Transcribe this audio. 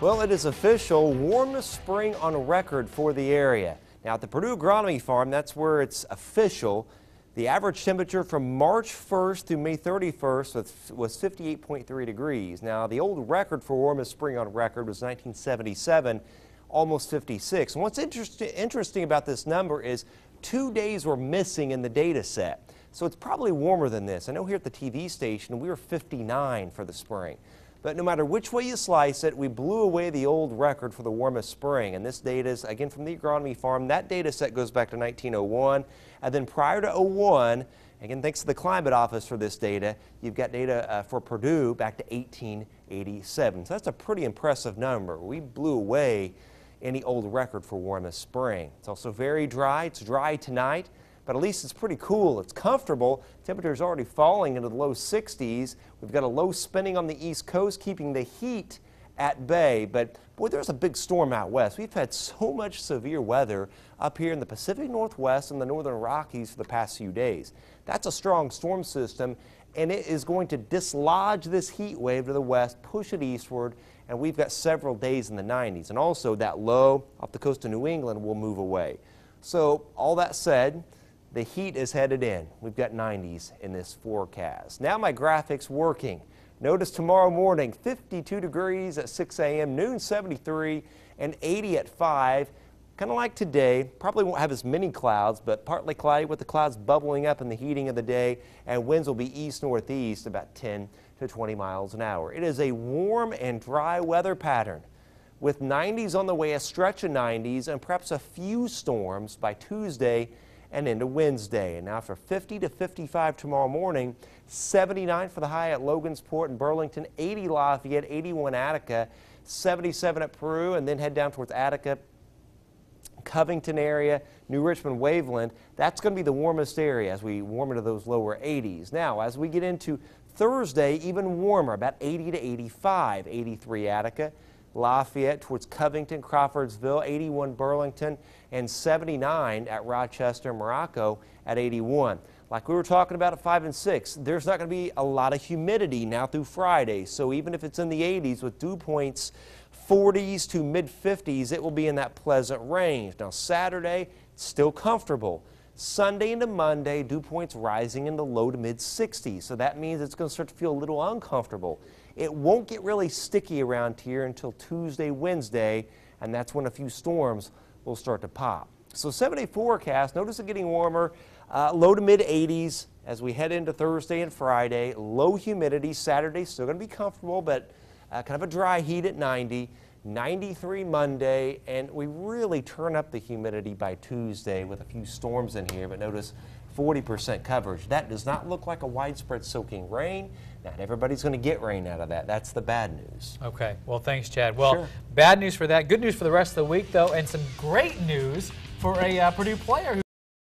Well, it is official, warmest spring on record for the area. Now, at the Purdue Agronomy Farm, that's where it's official. The average temperature from March 1st through May 31st was 58.3 degrees. Now, the old record for warmest spring on record was 1977, almost 56. And what's interest interesting about this number is two days were missing in the data set. So it's probably warmer than this. I know here at the TV station, we were 59 for the spring. But no matter which way you slice it, we blew away the old record for the warmest spring. And this data is, again, from the agronomy farm. That data set goes back to 1901. And then prior to 01, again, thanks to the Climate Office for this data, you've got data uh, for Purdue back to 1887. So that's a pretty impressive number. We blew away any old record for warmest spring. It's also very dry. It's dry tonight but at least it's pretty cool. It's comfortable. Temperatures already falling into the low 60s. We've got a low spinning on the east coast, keeping the heat at bay. But boy, there's a big storm out west. We've had so much severe weather up here in the Pacific Northwest and the northern Rockies for the past few days. That's a strong storm system, and it is going to dislodge this heat wave to the west, push it eastward, and we've got several days in the 90s. And also, that low off the coast of New England will move away. So, all that said, the heat is headed in. We've got 90s in this forecast. Now my graphics working. Notice tomorrow morning 52 degrees at 6 a.m., noon 73, and 80 at 5. Kind of like today, probably won't have as many clouds, but partly cloudy with the clouds bubbling up in the heating of the day, and winds will be east-northeast about 10 to 20 miles an hour. It is a warm and dry weather pattern with 90s on the way, a stretch of 90s, and perhaps a few storms by Tuesday and into Wednesday. And now for 50 to 55 tomorrow morning, 79 for the high at Logansport and Burlington, 80 Lafayette, 81 Attica, 77 at Peru, and then head down towards Attica, Covington area, New Richmond, Waveland. That's going to be the warmest area as we warm into those lower 80s. Now, as we get into Thursday, even warmer, about 80 to 85, 83 Attica. Lafayette towards Covington, Crawfordsville, 81 Burlington, and 79 at Rochester, Morocco at 81. Like we were talking about at 5 and 6, there's not going to be a lot of humidity now through Friday. So even if it's in the 80s with dew points 40s to mid 50s, it will be in that pleasant range. Now Saturday, still comfortable. Sunday into Monday, dew points rising in the low to mid 60s. So that means it's going to start to feel a little uncomfortable. It won't get really sticky around here until Tuesday, Wednesday, and that's when a few storms will start to pop. So 7 day forecast, notice it getting warmer, uh, low to mid 80s as we head into Thursday and Friday. Low humidity, Saturday still going to be comfortable, but uh, kind of a dry heat at 90. 93 Monday, and we really turn up the humidity by Tuesday with a few storms in here, but notice 40% coverage. That does not look like a widespread soaking rain. Not everybody's going to get rain out of that. That's the bad news. Okay. Well, thanks, Chad. Well, sure. bad news for that. Good news for the rest of the week, though, and some great news for a uh, Purdue player